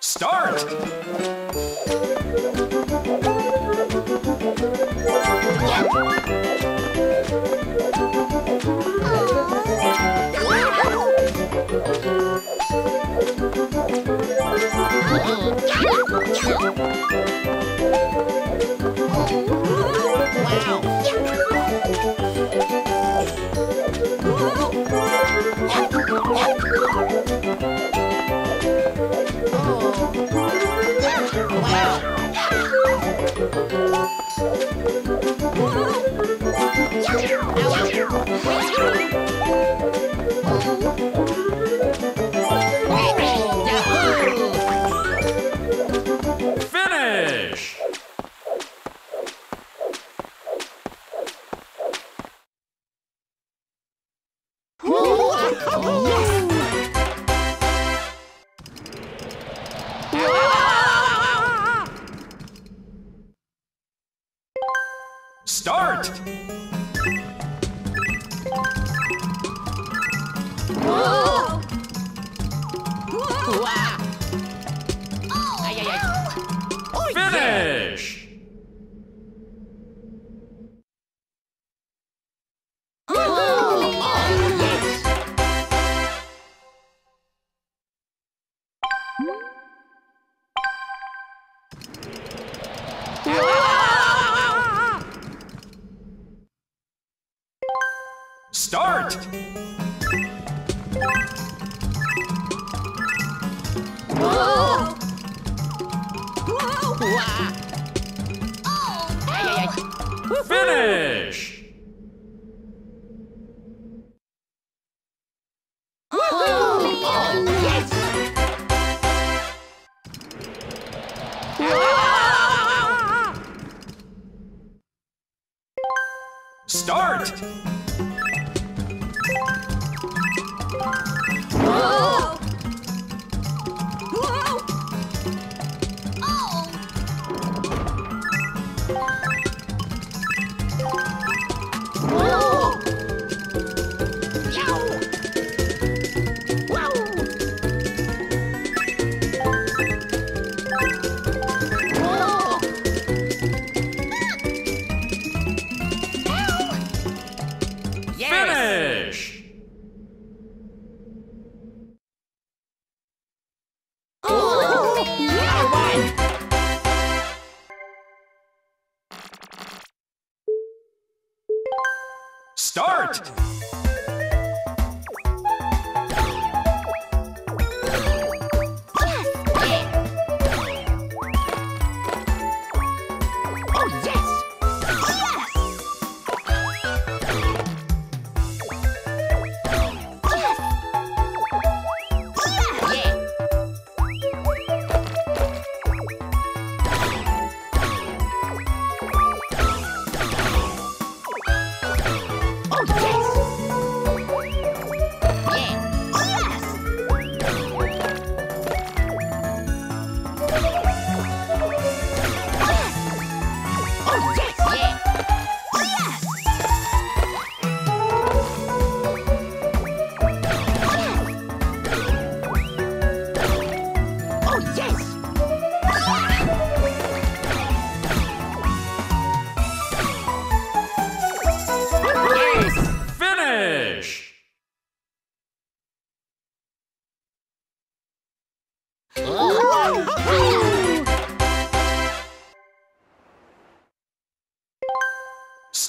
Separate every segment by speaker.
Speaker 1: Start! Finish! Start! Finish! Finish!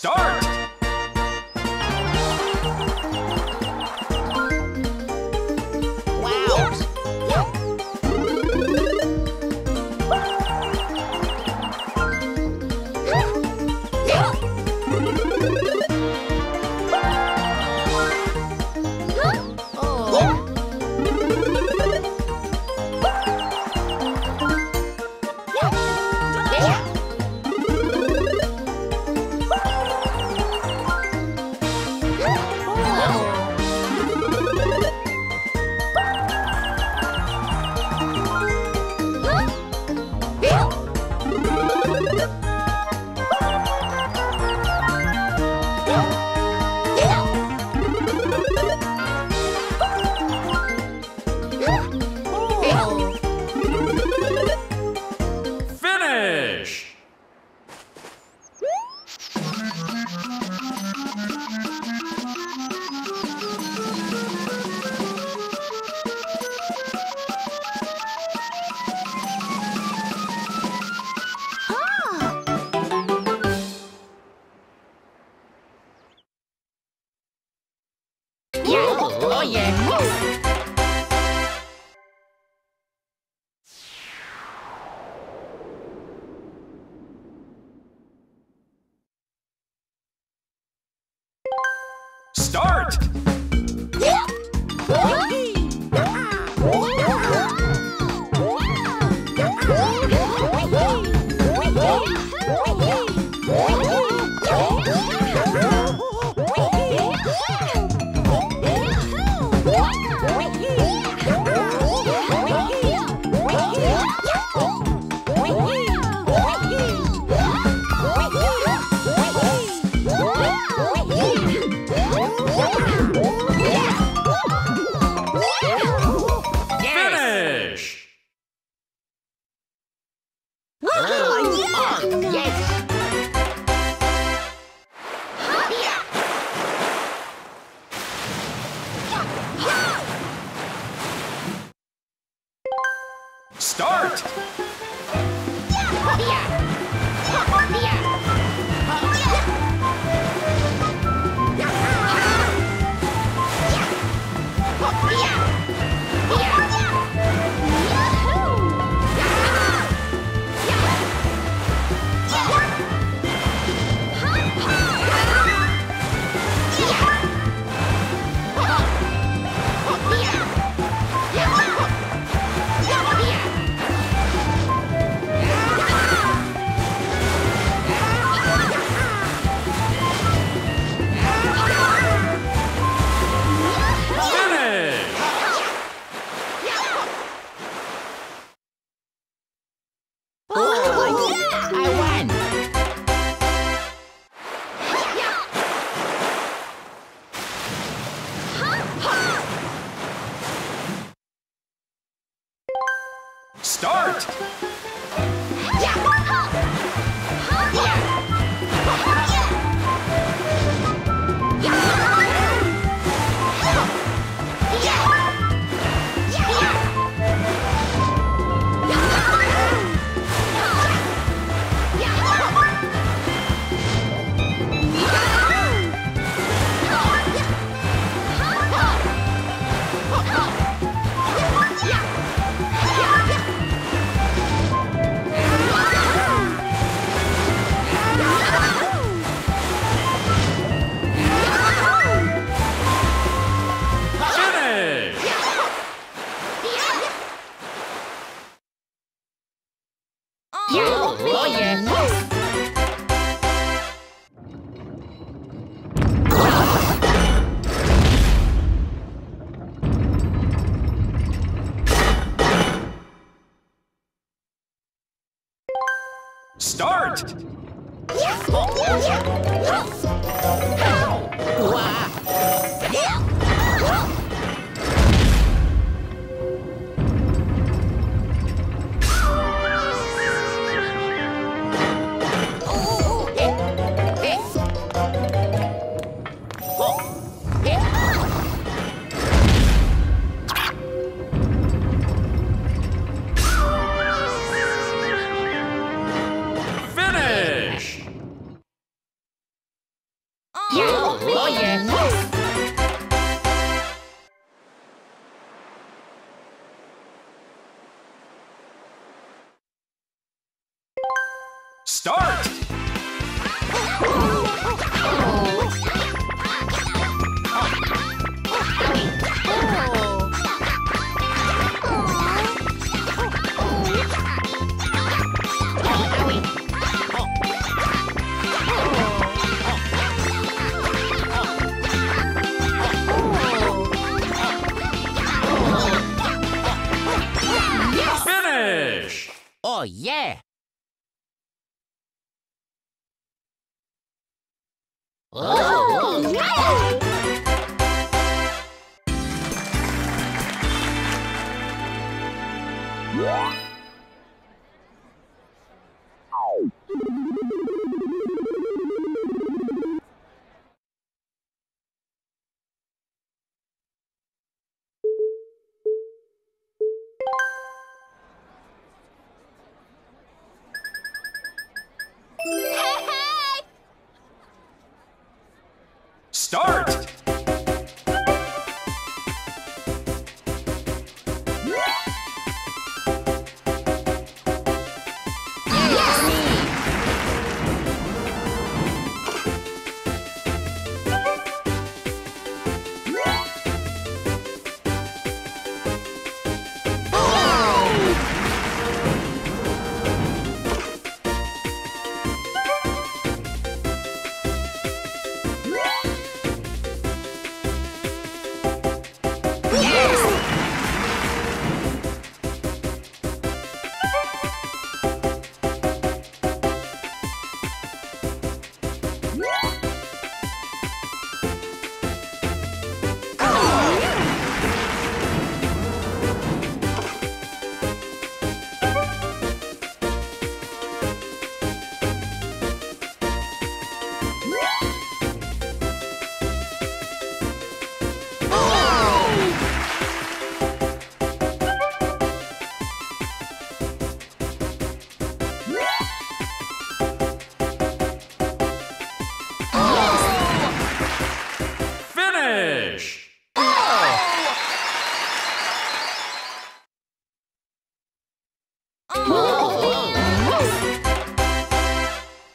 Speaker 1: Start! Oh, Start! Start! Start!
Speaker 2: Oh, Yeah. start!